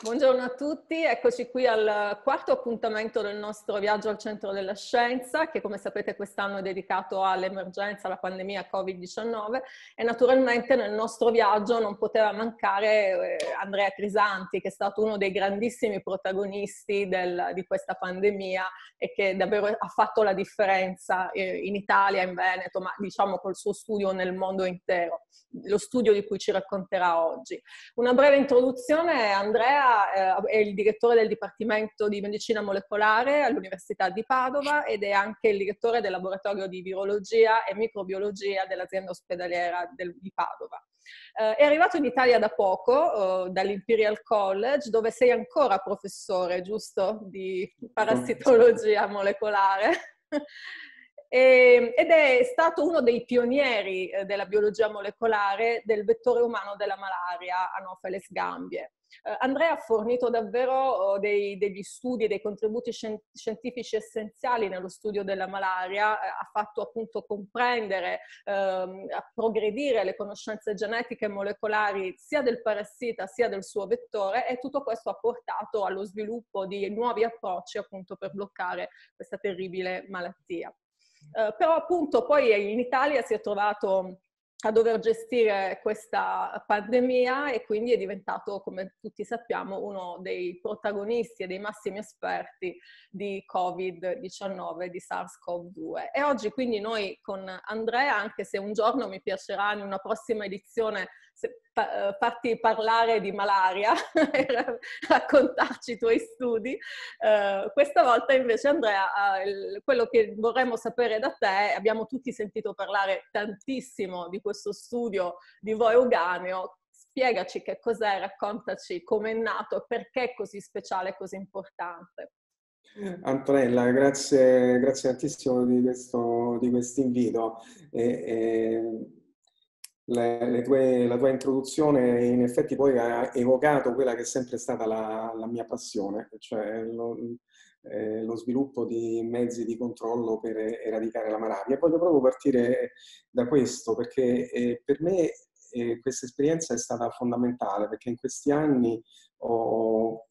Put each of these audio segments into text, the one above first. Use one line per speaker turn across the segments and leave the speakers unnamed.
Buongiorno a tutti, eccoci qui al quarto appuntamento del nostro viaggio al centro della scienza che come sapete quest'anno è dedicato all'emergenza, alla pandemia Covid-19 e naturalmente nel nostro viaggio non poteva mancare eh, Andrea Crisanti che è stato uno dei grandissimi protagonisti del, di questa pandemia e che davvero ha fatto la differenza eh, in Italia, in Veneto, ma diciamo col suo studio nel mondo intero, lo studio di cui ci racconterà oggi. Una breve introduzione, Andrea eh, è il direttore del Dipartimento di Medicina Molecolare all'Università di Padova ed è anche il direttore del laboratorio di virologia e microbiologia dell'azienda ospedaliera del, di Padova. Eh, è arrivato in Italia da poco, eh, dall'Imperial College, dove sei ancora professore, giusto, di parassitologia molecolare. E, ed è stato uno dei pionieri eh, della biologia molecolare del vettore umano della malaria, Anopheles gambie. Uh, Andrea ha fornito davvero uh, dei, degli studi e dei contributi scientifici essenziali nello studio della malaria, uh, ha fatto appunto comprendere, ehm, progredire le conoscenze genetiche e molecolari sia del parassita sia del suo vettore e tutto questo ha portato allo sviluppo di nuovi approcci appunto per bloccare questa terribile malattia. Eh, però appunto poi in Italia si è trovato a dover gestire questa pandemia e quindi è diventato, come tutti sappiamo, uno dei protagonisti e dei massimi esperti di Covid-19, di SARS-CoV-2. E oggi quindi noi con Andrea, anche se un giorno mi piacerà in una prossima edizione farti parlare di malaria e raccontarci i tuoi studi. Uh, questa volta invece Andrea, uh, quello che vorremmo sapere da te, abbiamo tutti sentito parlare tantissimo di questo studio di Voi Euganeo, spiegaci che cos'è, raccontaci come è nato perché è così speciale così importante.
Antonella, grazie, grazie tantissimo di questo invito. E, e le, le tue, la tua introduzione in effetti poi ha evocato quella che è sempre stata la, la mia passione, cioè lo, eh, lo, sviluppo di mezzi di controllo per eradicare la malaria. Voglio proprio partire da questo perché eh, per me eh, questa esperienza è stata fondamentale perché in questi anni ho,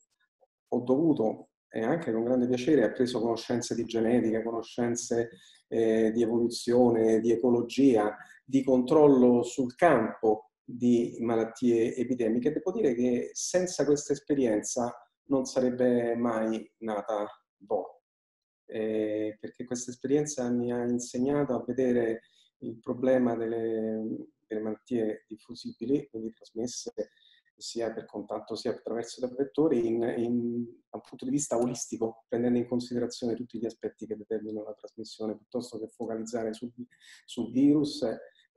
ho dovuto e anche con grande piacere ho preso conoscenze di genetica, conoscenze eh, di evoluzione, di ecologia, di controllo sul campo di malattie epidemiche. Devo dire che senza questa esperienza non sarebbe mai nata Bo, eh, perché questa esperienza mi ha insegnato a vedere il problema delle, delle malattie diffusibili, quindi trasmesse sia per contatto sia attraverso i vettori in, in, da un punto di vista olistico, prendendo in considerazione tutti gli aspetti che determinano la trasmissione, piuttosto che focalizzare sul, sul virus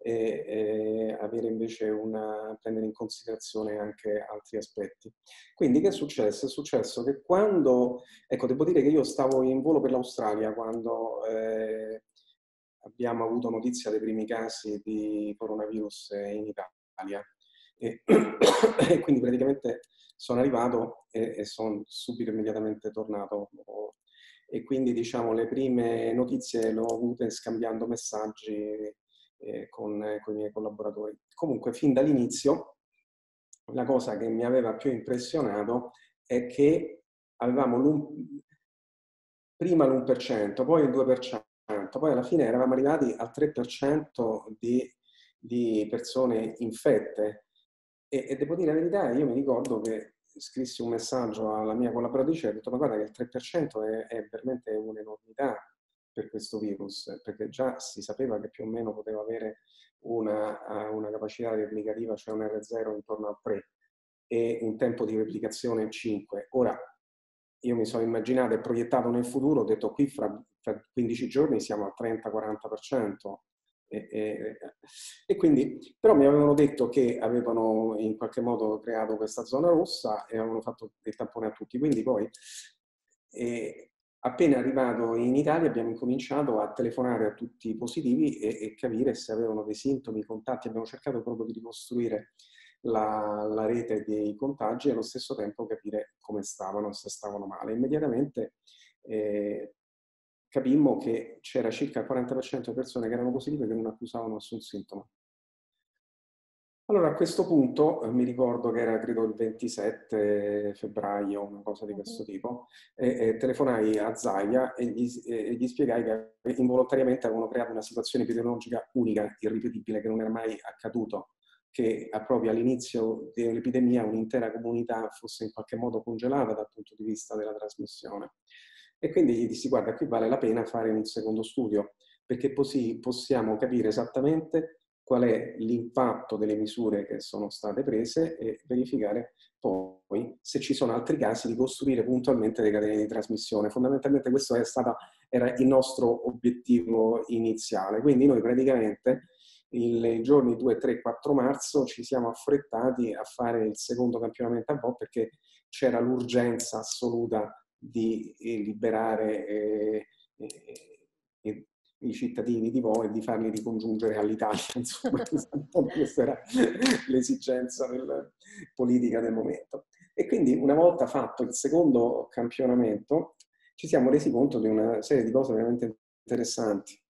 e, e, avere invece una, prendere in considerazione anche altri aspetti. Quindi che è successo? È successo che quando, ecco, devo dire che io stavo in volo per l'Australia quando eh, abbiamo avuto notizia dei primi casi di coronavirus in Italia e, e quindi praticamente sono arrivato e, e sono subito immediatamente tornato. E quindi diciamo le prime notizie le ho avute scambiando messaggi eh, con, con i miei collaboratori. Comunque fin dall'inizio la cosa che mi aveva più impressionato è che avevamo l'1, prima l'1%, poi il 2%, poi alla fine eravamo arrivati al 3% di, di persone infette e, e, devo dire la verità, io mi ricordo che scrissi un messaggio alla mia collaboratrice e ho detto ma guarda che il 3% è, è veramente un'enormità per questo virus, perché già si sapeva che più o meno poteva avere una, una capacità replicativa, cioè un R0 intorno al 3 e un tempo di replicazione 5. Ora, io mi sono immaginato e proiettato nel futuro, ho detto qui fra, fra 15 giorni siamo al 30-40%, e, e, e, quindi, però mi avevano detto che avevano in qualche modo creato questa zona rossa e avevano fatto dei tamponi a tutti. Quindi poi, eh, appena arrivato in Italia, abbiamo incominciato a telefonare a tutti i positivi e, e capire se avevano dei sintomi, contatti. Abbiamo cercato proprio di ricostruire la, la, rete dei contagi e allo stesso tempo capire come stavano, se stavano male. Immediatamente eh, capimmo che c'era circa il 40% di persone che erano positive che non accusavano nessun sintomo. Allora, a questo punto eh, mi ricordo che era credo il 27 febbraio, una cosa di questo tipo, e, e telefonai a Zaia e gli, e gli, spiegai che involontariamente avevano creato una situazione epidemiologica unica, irripetibile, che non era mai accaduto, che proprio all'inizio dell'epidemia un'intera comunità fosse in qualche modo congelata dal punto di vista della trasmissione. E quindi gli dissi, guarda, qui vale la pena fare un secondo studio, perché così possiamo capire esattamente qual è l'impatto delle misure che sono state prese e verificare poi se ci sono altri casi di costruire puntualmente le catene di trasmissione. Fondamentalmente questo è stata, era il nostro obiettivo iniziale. Quindi noi praticamente i giorni 2, 3, 4 marzo ci siamo affrettati a fare il secondo campionamento a Vo perché c'era l'urgenza assoluta di liberare eh, eh, i cittadini di Vo e di farli ricongiungere all'Italia. Insomma, questa era l'esigenza del, politica del momento. E quindi una volta fatto il secondo campionamento ci siamo resi conto di una serie di cose veramente interessanti.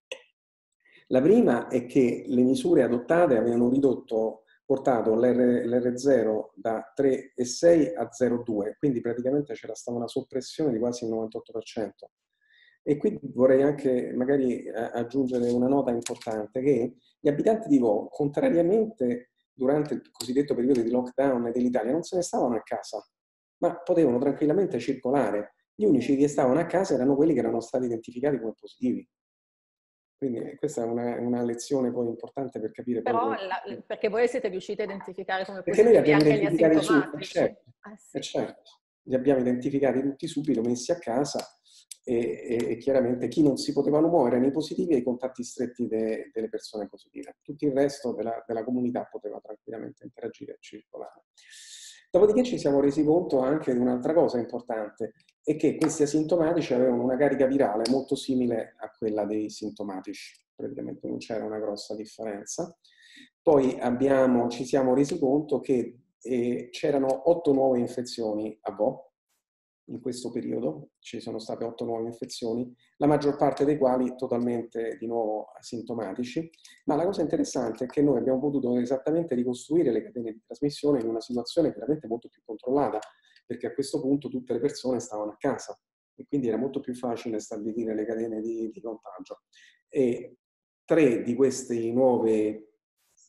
La prima è che le misure adottate avevano ridotto, portato l'R0 da 3,6 a 0,2, quindi praticamente c'era stata una soppressione di quasi il 98%. E qui vorrei anche magari eh, aggiungere una nota importante, che gli abitanti di Vo, contrariamente durante il cosiddetto periodo di lockdown dell'Italia, non se ne stavano a casa, ma potevano tranquillamente circolare. Gli unici che stavano a casa erano quelli che erano stati identificati come positivi. Quindi questa è una, una lezione poi importante per capire...
Però la, perché voi siete riusciti a identificare come
perché positivi anche gli asintomatici. Certo, ah, sì. Eh, certo, li abbiamo identificati tutti subito, messi a casa e, e, chiaramente chi non si potevano muovere erano i positivi e i contatti stretti de, delle persone positive. Tutto il resto della, della comunità poteva tranquillamente interagire e circolare. Dopodiché ci siamo resi conto anche di un'altra cosa importante, e che questi asintomatici avevano una carica virale molto simile a quella dei sintomatici, praticamente non c'era una grossa differenza. Poi abbiamo, ci siamo resi conto che eh, c'erano otto nuove infezioni a Vo, in questo periodo, ci sono state otto nuove infezioni, la maggior parte dei quali totalmente di nuovo asintomatici, ma la cosa interessante è che noi abbiamo potuto esattamente ricostruire le catene di trasmissione in una situazione veramente molto più controllata, perché a questo punto tutte le persone stavano a casa e quindi era molto più facile stabilire le catene di, di contagio. E tre di questi nuovi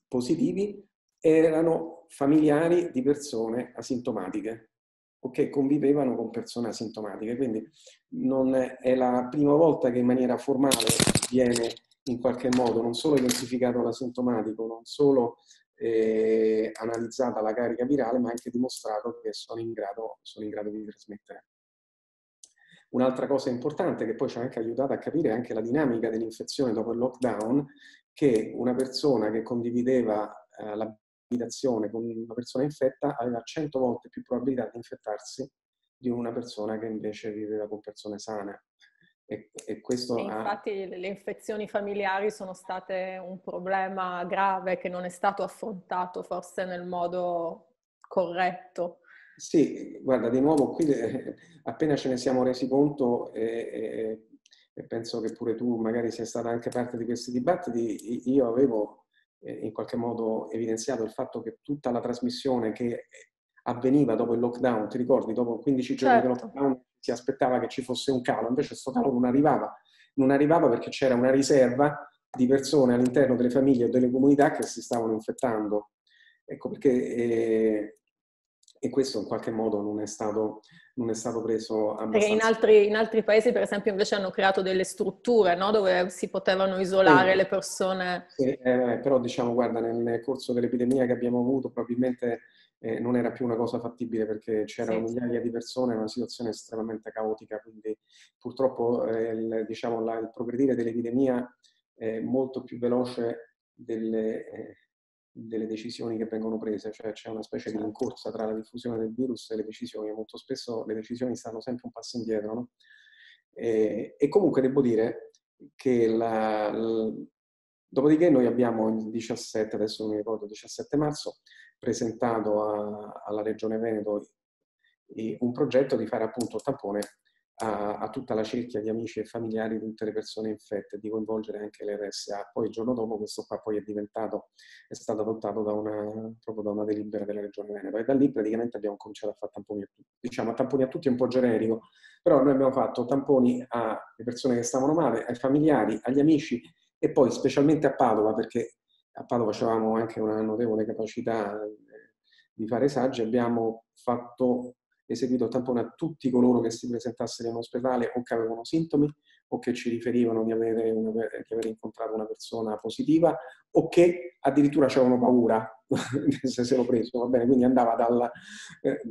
positivi erano familiari di persone asintomatiche, o che convivevano con persone asintomatiche. Quindi non è la prima volta che in maniera formale viene in qualche modo non solo identificato l'asintomatico, non solo eh, analizzata la carica virale, ma anche dimostrato che sono in grado, sono in grado di trasmettere. Un'altra cosa importante che poi ci ha anche aiutato a capire anche la dinamica dell'infezione dopo il lockdown, che una persona che condivideva eh, la con una persona infetta aveva 100 volte più probabilità di infettarsi di una persona che invece viveva con persone sane.
E, e questo e infatti ha... le infezioni familiari sono state un problema grave che non è stato affrontato forse nel modo corretto.
Sì, guarda, di nuovo qui eh, appena ce ne siamo resi conto e, e, penso che pure tu magari sia stata anche parte di questi dibattiti, io avevo eh, in qualche modo evidenziato il fatto che tutta la trasmissione che avveniva dopo il lockdown, ti ricordi, dopo 15 giorni certo. di lockdown si aspettava che ci fosse un calo, invece questo calo non arrivava. Non arrivava perché c'era una riserva di persone all'interno delle famiglie e delle comunità che si stavano infettando. Ecco perché eh, e questo in qualche modo non è stato, non è stato preso abbastanza.
Perché in altri, in altri, paesi, per esempio, invece hanno creato delle strutture no? dove si potevano isolare sì. le persone.
Sì, eh, però diciamo, guarda, nel corso dell'epidemia che abbiamo avuto, probabilmente eh, non era più una cosa fattibile perché c'erano sì. migliaia di persone, una situazione estremamente caotica, quindi purtroppo eh, il, diciamo, la, il progredire dell'epidemia è molto più veloce delle eh, delle decisioni che vengono prese, cioè c'è una specie di certo. incorsa tra la diffusione del virus e le decisioni, molto spesso le decisioni stanno sempre un passo indietro. No? E, e, comunque devo dire che la, la, dopodiché noi abbiamo il 17, adesso non mi ricordo, 17 marzo, presentato a, alla Regione Veneto un progetto di fare appunto tampone a, a, tutta la cerchia di amici e familiari di tutte le persone infette, di coinvolgere anche le RSA. Poi il giorno dopo questo qua poi è diventato, è stato adottato da una, proprio da una delibera della Regione Veneto e da lì praticamente abbiamo cominciato a fare tamponi a tutti. Diciamo a tamponi a tutti è un po' generico, però noi abbiamo fatto tamponi alle persone che stavano male, ai familiari, agli amici e poi specialmente a Padova perché a Padova avevamo anche una notevole capacità eh, di fare saggi, abbiamo fatto eseguito tampone a tutti coloro che si presentassero in ospedale o che avevano sintomi o che ci riferivano di, avere una, di aver incontrato una persona positiva o che addirittura avevano paura se se lo preso, va bene? Quindi andava dal, eh,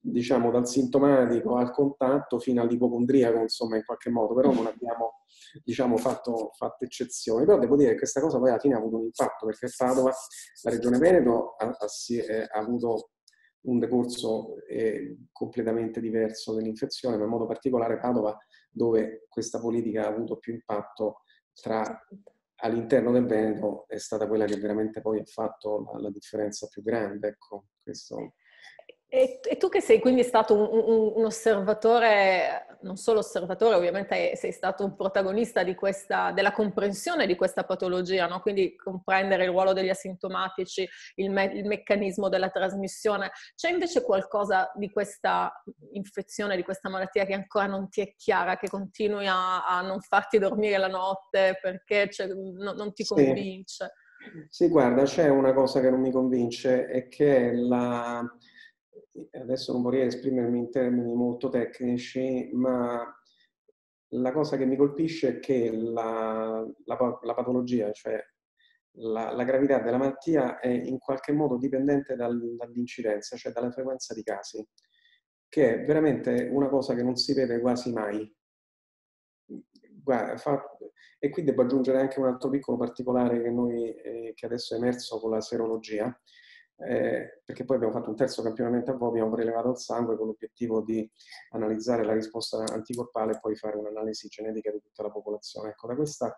diciamo, dal sintomatico al contatto fino all'ipocondriaco, insomma, in qualche modo, però non abbiamo diciamo, fatto, fatto eccezioni. Però devo dire che questa cosa poi alla fine ha avuto un impatto, perché Padova, la Regione Veneto, ha, ha, eh, ha avuto un decorso eh, completamente diverso dell'infezione, ma in modo particolare Padova, dove questa politica ha avuto più impatto tra all'interno del Veneto, è stata quella che veramente poi ha fatto la, la differenza più grande. Ecco, questo
e, e, tu che sei quindi stato un, un, un, osservatore, non solo osservatore, ovviamente sei stato un protagonista questa, della comprensione di questa patologia, no? quindi comprendere il ruolo degli asintomatici, il, me, il, meccanismo della trasmissione. C'è invece qualcosa di questa infezione, di questa malattia che ancora non ti è chiara, che continui a, a non farti dormire la notte perché no, non ti convince?
Sì. sì, guarda, c'è una cosa che non mi convince, è che la adesso non vorrei esprimermi in termini molto tecnici, ma la cosa che mi colpisce è che la, la, la patologia, cioè la, la, gravità della malattia è in qualche modo dipendente dal, dall'incidenza, cioè dalla frequenza di casi, che è veramente una cosa che non si vede quasi mai. Guarda, fa, e qui devo aggiungere anche un altro piccolo particolare che, noi, eh, che adesso è emerso con la serologia, eh, perché poi abbiamo fatto un terzo campionamento a Vo, abbiamo prelevato il sangue con l'obiettivo di analizzare la risposta anticorpale e poi fare un'analisi genetica di tutta la popolazione. Ecco, da questa,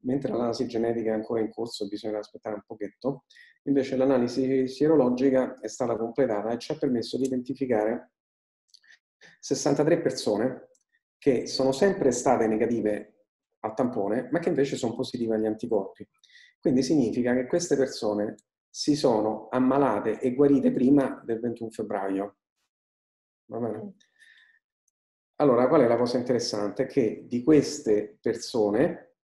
mentre l'analisi genetica è ancora in corso, bisogna aspettare un pochetto, invece l'analisi sierologica è stata completata e ci ha permesso di identificare 63 persone che sono sempre state negative al tampone, ma che invece sono positive agli anticorpi. Quindi significa che queste persone si sono ammalate e guarite prima del 21 febbraio. Va bene? Mm. Allora, qual è la cosa interessante? Che di queste persone,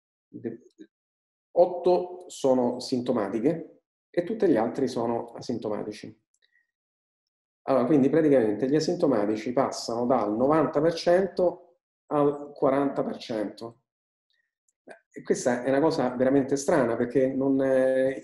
otto sono sintomatiche e tutti gli altri sono asintomatici. Allora, quindi praticamente gli asintomatici passano dal 90% al 40%. E questa è una cosa veramente strana perché non,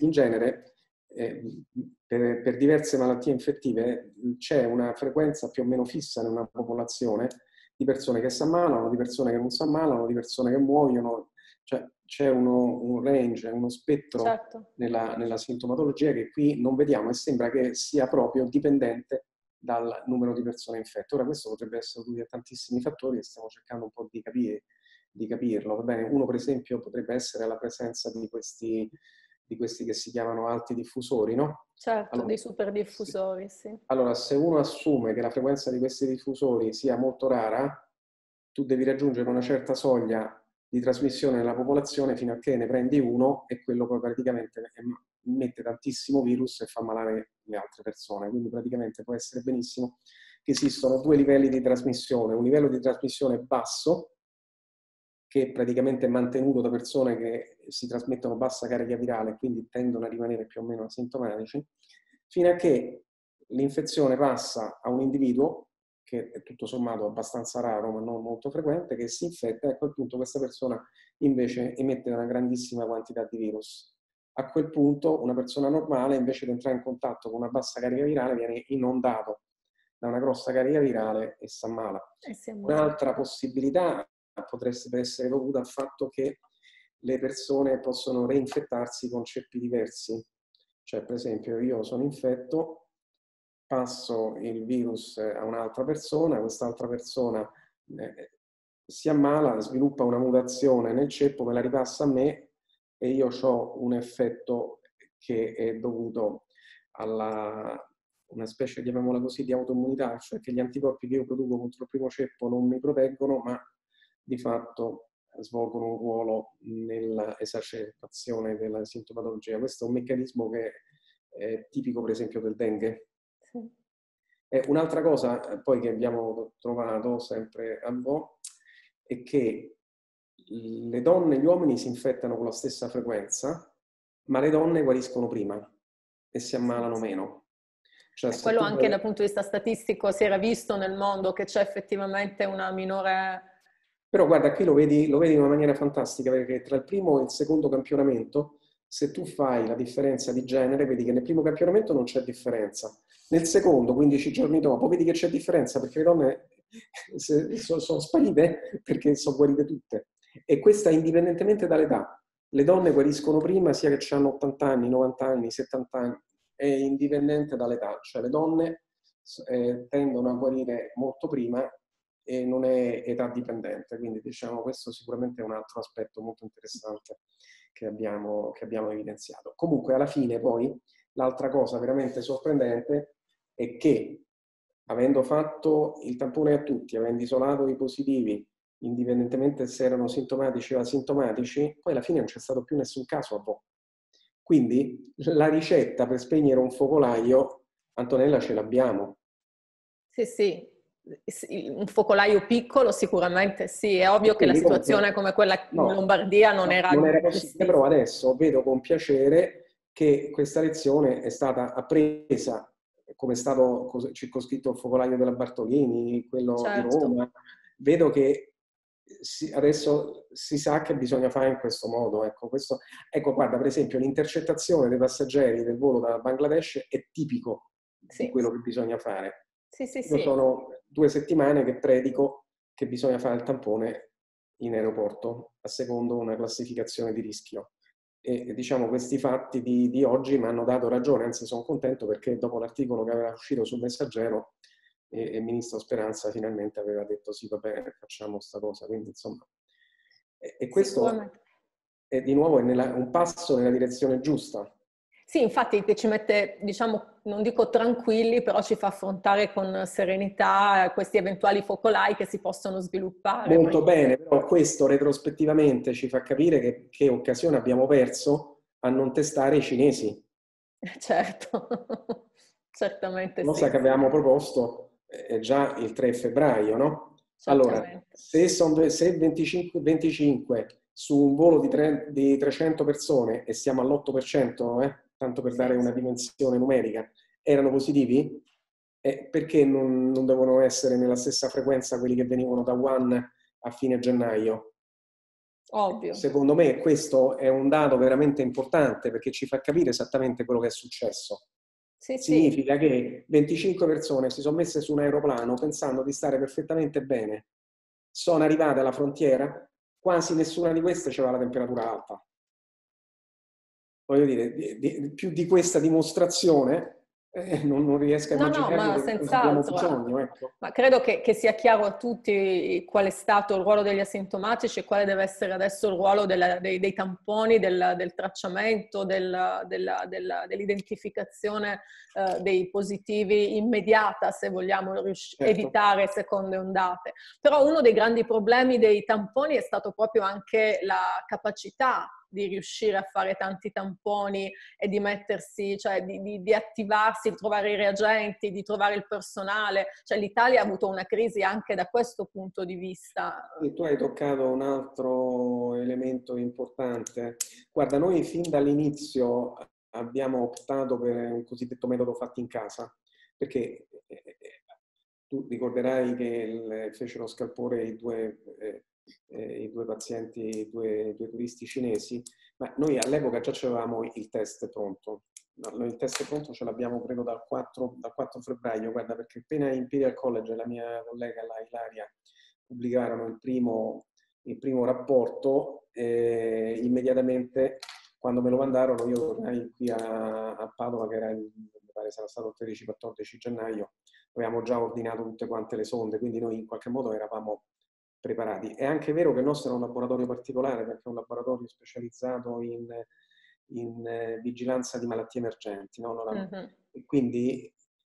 in genere eh, per, per, diverse malattie infettive c'è una frequenza più o meno fissa nella popolazione di persone che si ammalano, di persone che non si ammalano, di persone che muoiono, cioè c'è uno, un range, uno spettro certo. nella, nella sintomatologia che qui non vediamo e sembra che sia proprio dipendente dal numero di persone infette. Ora questo potrebbe essere dovuto a tantissimi fattori e stiamo cercando un po' di, capire, di capirlo. Va bene? Uno per esempio potrebbe essere la presenza di questi di questi che si chiamano alti diffusori, no?
Certo, allora, dei super diffusori, sì.
Allora, se uno assume che la frequenza di questi diffusori sia molto rara, tu devi raggiungere una certa soglia di trasmissione nella popolazione fino a che ne prendi uno e quello poi praticamente mette tantissimo virus e fa malare le altre persone. Quindi praticamente può essere benissimo che esistono due livelli di trasmissione, un livello di trasmissione basso che praticamente è mantenuto da persone che si trasmettono bassa carica virale e quindi tendono a rimanere più o meno asintomatici, fino a che l'infezione passa a un individuo, che è tutto sommato abbastanza raro ma non molto frequente, che si infetta e a quel punto questa persona invece emette una grandissima quantità di virus. A quel punto una persona normale invece di entrare in contatto con una bassa carica virale viene inondato da una grossa carica virale e si ammala. Un'altra possibilità potrebbe essere dovuta al fatto che le persone possono reinfettarsi con ceppi diversi. Cioè, per esempio, io sono infetto, passo il virus a un'altra persona, quest'altra persona eh, si ammala, sviluppa una mutazione nel ceppo, me la ripassa a me e io ho un effetto che è dovuto alla, una specie, chiamiamola così, di autoimmunità, cioè che gli anticorpi che io produco contro il primo ceppo non mi proteggono, ma di fatto svolgono un ruolo nell'esacerbazione della sintomatologia. Questo è un meccanismo che è tipico per esempio del dengue. Sì. E un'altra cosa eh, poi che abbiamo trovato sempre a Bo è che le donne e gli uomini si infettano con la stessa frequenza, ma le donne guariscono prima e si ammalano meno.
Cioè, quello anche dal punto di vista statistico si era visto nel mondo che c'è effettivamente una minore...
Però guarda, qui lo vedi, lo vedi in una maniera fantastica, perché tra il primo e il secondo campionamento, se tu fai la differenza di genere, vedi che nel primo campionamento non c'è differenza. Nel secondo, 15 giorni dopo, vedi che c'è differenza perché le donne sono, sono sparite perché sono guarite tutte. E questa indipendentemente dall'età. Le donne guariscono prima sia che hanno 80 anni, 90 anni, 70 anni, è indipendente dall'età. Cioè le donne eh, tendono a guarire molto prima e non è età dipendente. Quindi diciamo questo sicuramente è un altro aspetto molto interessante che abbiamo, che abbiamo evidenziato. Comunque alla fine poi l'altra cosa veramente sorprendente è che avendo fatto il tampone a tutti, avendo isolato i positivi, indipendentemente se erano sintomatici o asintomatici, poi alla fine non c'è stato più nessun caso a Vo. Quindi la ricetta per spegnere un focolaio, Antonella, ce l'abbiamo.
Sì, sì, un focolaio piccolo sicuramente sì, è ovvio che la situazione come quella
no,
in Lombardia non
no,
era...
Non era possibile, però adesso vedo con piacere che questa lezione è stata appresa come è stato circoscritto il focolaio della Bartolini, quello certo. di Roma. Vedo che si, adesso si sa che bisogna fare in questo modo. Ecco, questo, ecco, guarda, per esempio, l'intercettazione dei passeggeri del volo da Bangladesh è tipico sì. di quello che bisogna fare.
Sì, sì,
Io sono due settimane che predico che bisogna fare il tampone in aeroporto, a secondo una classificazione di rischio. E diciamo questi fatti di, di oggi mi hanno dato ragione, anzi sono contento perché dopo l'articolo che aveva uscito sul messaggero e, il ministro Speranza finalmente aveva detto sì va bene facciamo questa cosa, quindi insomma e, e questo è di nuovo è nella, un passo nella direzione giusta
sì, infatti che ci mette, diciamo, non dico tranquilli, però ci fa affrontare con serenità questi eventuali focolai che si possono sviluppare.
Molto bene, però questo retrospettivamente ci fa capire che, che occasione abbiamo perso a non testare i cinesi.
Certo, certamente
Cosa
sì.
che avevamo proposto è già il 3 febbraio, no? Allora, se, sono, se 25, 25 su un volo di, tre, di 300 persone e siamo all'8%, eh, tanto per dare una dimensione numerica, erano positivi, eh, perché non, non, devono essere nella stessa frequenza quelli che venivano da Wuhan a fine gennaio?
Ovvio.
Secondo me questo è un dato veramente importante perché ci fa capire esattamente quello che è successo. Sì, Significa sì. che 25 persone si sono messe su un aeroplano pensando di stare perfettamente bene. Sono arrivate alla frontiera, quasi nessuna di queste aveva la temperatura alta voglio dire, di, di, più di questa dimostrazione eh, non, non, riesco a no, immaginare no, ma senz'altro. Bisogno, ecco.
Ma credo che, che, sia chiaro a tutti qual è stato il ruolo degli asintomatici e quale deve essere adesso il ruolo della, dei, dei, tamponi, del, del tracciamento, del, della, della, dell'identificazione eh, dei positivi immediata, se vogliamo rius- certo. evitare seconde ondate. Però uno dei grandi problemi dei tamponi è stato proprio anche la capacità di riuscire a fare tanti tamponi e di mettersi, cioè di, di, di, attivarsi, di trovare i reagenti, di trovare il personale. Cioè l'Italia ha avuto una crisi anche da questo punto di vista.
E tu hai toccato un altro elemento importante. Guarda, noi fin dall'inizio abbiamo optato per un cosiddetto metodo fatto in casa, perché eh, eh, tu ricorderai che il, fecero scalpore i due eh, eh, i due pazienti, i due, due, turisti cinesi, ma noi all'epoca già avevamo il test pronto. No, il test pronto ce l'abbiamo credo dal 4, dal 4 febbraio, guarda, perché appena Imperial College e la mia collega, la Ilaria, pubblicarono il primo, il primo rapporto, eh, immediatamente quando me lo mandarono io tornai qui a, a Padova, che era il, pare sarà stato il 13-14 gennaio, avevamo già ordinato tutte quante le sonde, quindi noi in qualche modo eravamo preparati. È anche vero che il nostro è un laboratorio particolare perché è un laboratorio specializzato in, in eh, vigilanza di malattie emergenti, no? mm-hmm. e quindi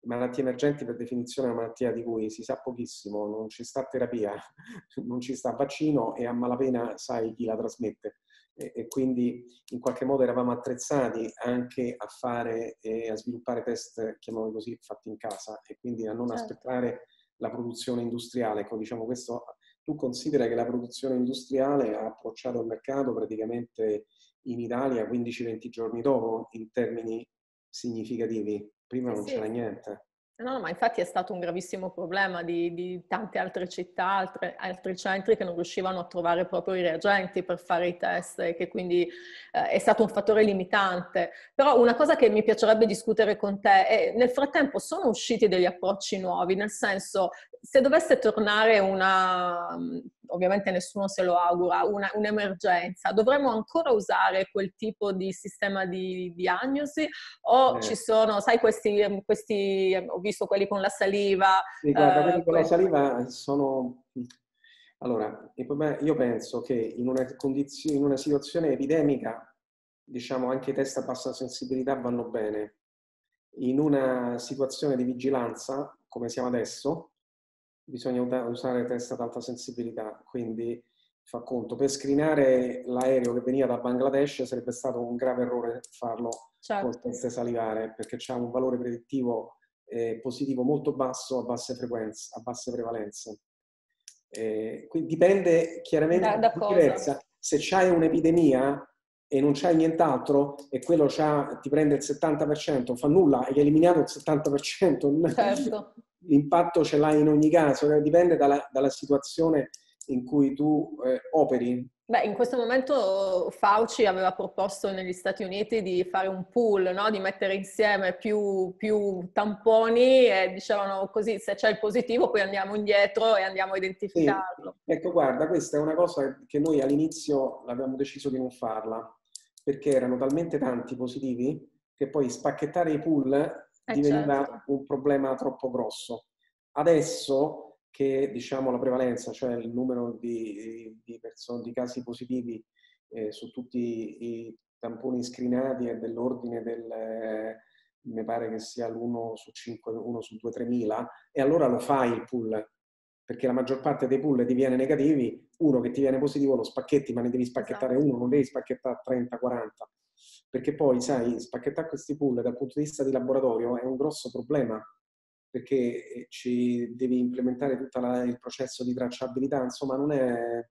malattie emergenti per definizione è una malattia di cui si sa pochissimo, non ci sta terapia, non ci sta vaccino e a malapena sai chi la trasmette. E, e quindi in qualche modo eravamo attrezzati anche a fare e a sviluppare test, chiamiamoli così, fatti in casa e quindi a non certo. aspettare la produzione industriale. Ecco, diciamo questo, tu considera che la produzione industriale ha approcciato il mercato praticamente in Italia 15-20 giorni dopo in termini significativi. Prima eh non sì. c'era niente.
No, no, ma infatti è stato un gravissimo problema di, di tante altre città, altre, altri centri che non riuscivano a trovare proprio i reagenti per fare i test e che quindi eh, è stato un fattore limitante. Però una cosa che mi piacerebbe discutere con te è nel frattempo sono usciti degli approcci nuovi, nel senso se dovesse tornare una, ovviamente nessuno se lo augura, una, un'emergenza, dovremmo ancora usare quel tipo di sistema di diagnosi o eh. ci sono, sai, questi, questi, ho visto quelli con la saliva?
Sì, guarda, quelli eh, con la saliva sono... Allora, io penso che in una, condizione, in una situazione epidemica, diciamo, anche i test a bassa sensibilità vanno bene. In una situazione di vigilanza, come siamo adesso, bisogna usare test ad alta sensibilità, quindi fa conto. Per screenare l'aereo che veniva da Bangladesh sarebbe stato un grave errore farlo certo. con test salivare, perché c'è un valore predittivo eh, positivo molto basso a basse frequenze, a basse prevalenze. Eh, quindi dipende chiaramente da, da diversa. Se c'hai un'epidemia e non c'hai nient'altro e quello ti prende il 70%, fa nulla, hai eliminato il 70%. Certo l'impatto ce l'hai in ogni caso, eh, dipende dalla, dalla situazione in cui tu eh, operi.
Beh, in questo momento Fauci aveva proposto negli Stati Uniti di fare un pool, no? di mettere insieme più, più, tamponi e dicevano così se c'è il positivo poi andiamo indietro e andiamo a identificarlo.
Sì. Ecco, guarda, questa è una cosa che noi all'inizio abbiamo deciso di non farla perché erano talmente tanti positivi che poi spacchettare i pool eh diveniva certo. un problema troppo grosso. Adesso che diciamo la prevalenza, cioè il numero di, di, persone, di casi positivi eh, su tutti i tamponi screenati è dell'ordine del, eh, mi pare che sia l'1 su 5, 1 su 2, 3 mila, e allora lo fai il pool, perché la maggior parte dei pool ti viene negativi, uno che ti viene positivo lo spacchetti, ma ne devi spacchettare esatto. uno, non devi spacchettare 30, 40 perché poi, sai, spacchettare questi pool dal punto di vista di laboratorio è un grosso problema, perché eh, ci devi implementare tutto il processo di tracciabilità, insomma non è...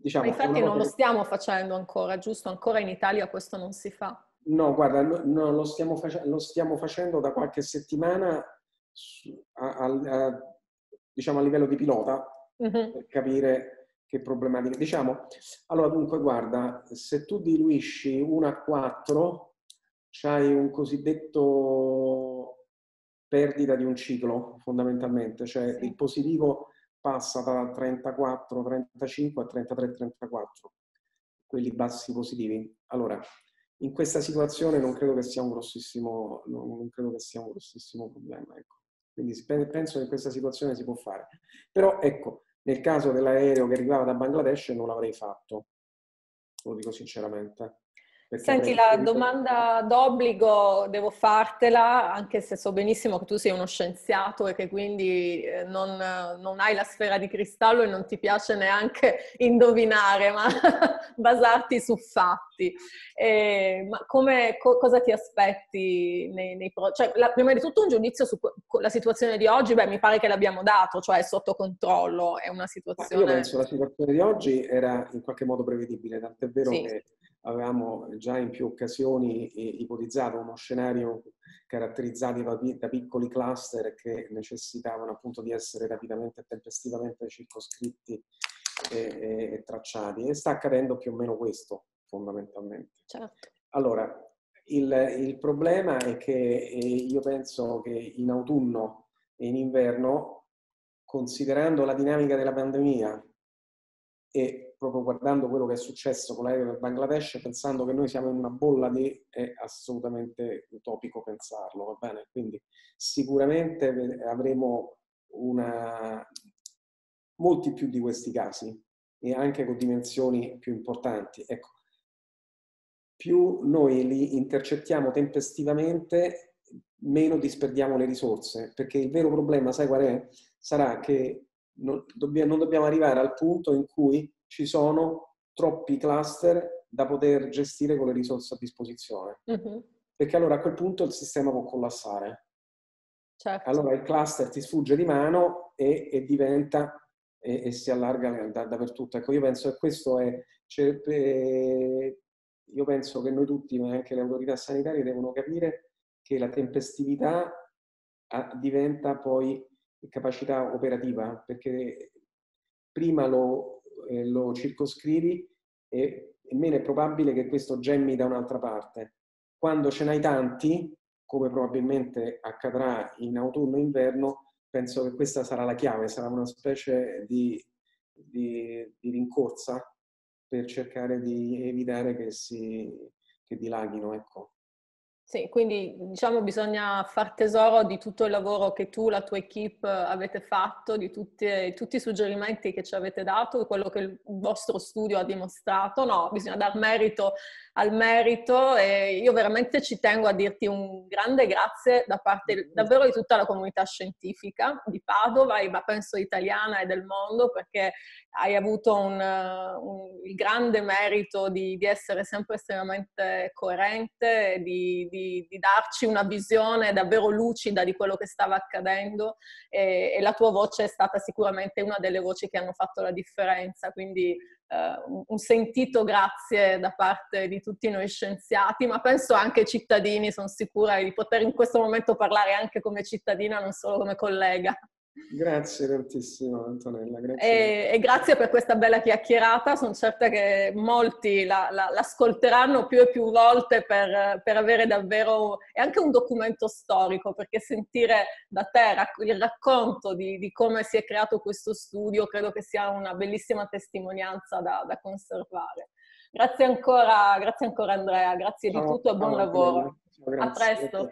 Diciamo, Ma infatti non lo stiamo facendo ancora, giusto? Ancora in Italia questo non si fa.
No, guarda, no, lo, stiamo face- lo, stiamo facendo da qualche settimana a, a, a, diciamo a livello di pilota, uh-huh. per capire che problematica. Diciamo, allora dunque guarda, se tu diluisci 1 a 4, c'hai un cosiddetto perdita di un ciclo fondamentalmente, cioè il positivo passa da 34, 35 a 33, 34, quelli bassi positivi. Allora, in questa situazione non credo che sia un grossissimo, non credo che sia un grossissimo problema. Ecco. Quindi penso che in questa situazione si può fare. Però ecco, nel caso dell'aereo che arrivava da Bangladesh non l'avrei fatto, lo dico sinceramente.
Senti, la domanda d'obbligo devo fartela, anche se so benissimo che tu sei uno scienziato e che quindi eh, non, non hai la sfera di cristallo e non ti piace neanche indovinare, ma basarti su fatti. E, ma come, co, cosa ti aspetti nei, nei pro... Cioè, la, prima di tutto un giudizio sulla situazione di oggi, beh, mi pare che l'abbiamo dato, cioè è sotto controllo, è una situazione...
Ma io penso che la situazione di oggi era in qualche modo prevedibile, tant'è vero sì. che avevamo già in più occasioni ipotizzato uno scenario caratterizzato da, piccoli cluster che necessitavano appunto di essere rapidamente e tempestivamente circoscritti e, e, e tracciati e sta accadendo più o meno questo fondamentalmente. Certo. Allora, il, il problema è che eh, io penso che in autunno e in inverno, considerando la dinamica della pandemia e proprio guardando quello che è successo con l'aereo del Bangladesh, pensando che noi siamo in una bolla di, è assolutamente utopico pensarlo, va bene? Quindi sicuramente avremo una, molti più di questi casi e anche con dimensioni più importanti. Ecco, più noi li intercettiamo tempestivamente, meno disperdiamo le risorse, perché il vero problema, sai qual è? Sarà che non dobbiamo, non dobbiamo arrivare al punto in cui ci sono troppi cluster da poter gestire con le risorse a disposizione. Uh-huh. Perché allora a quel punto il sistema può collassare. Certo. Allora il cluster ti sfugge di mano e, e diventa e, e, si allarga da, dappertutto. Ecco, io penso che questo è. Cioè, eh, io penso che noi tutti, ma anche le autorità sanitarie, devono capire che la tempestività diventa poi capacità operativa, perché prima lo, eh, lo circoscrivi e, e meno è probabile che questo gemmi da un'altra parte. Quando ce n'hai tanti, come probabilmente accadrà in autunno e inverno, penso che questa sarà la chiave, sarà una specie di, di, di rincorsa per cercare di evitare che, si, che dilaghino. Ecco.
Sì, quindi diciamo bisogna far tesoro di tutto il lavoro che tu, la tua equip avete fatto, di tutti, tutti i suggerimenti che ci avete dato, quello che il vostro studio ha dimostrato. No, bisogna dar merito al merito e io veramente ci tengo a dirti un grande grazie da parte davvero di tutta la comunità scientifica di Padova, ma penso italiana e del mondo, perché hai avuto un, un, il grande merito di, di, essere sempre estremamente coerente, di, di, di, darci una visione davvero lucida di quello che stava accadendo e, e la tua voce è stata sicuramente una delle voci che hanno fatto la differenza. Quindi uh, un sentito grazie da parte di tutti noi scienziati, ma penso anche ai cittadini, sono sicura di poter in questo momento parlare anche come cittadina, non solo come collega.
Grazie tantissimo Antonella.
Grazie. E, e, grazie per questa bella chiacchierata, sono certa che molti la, la, l'ascolteranno più e più volte per, per, avere davvero, è anche un documento storico, perché sentire da te il racconto di, di come si è creato questo studio credo che sia una bellissima testimonianza da, da conservare. Grazie ancora, grazie ancora Andrea, grazie ciao, di tutto e buon lavoro. Ciao, a presto.